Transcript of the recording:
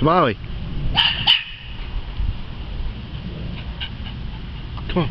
Tamale. Come on.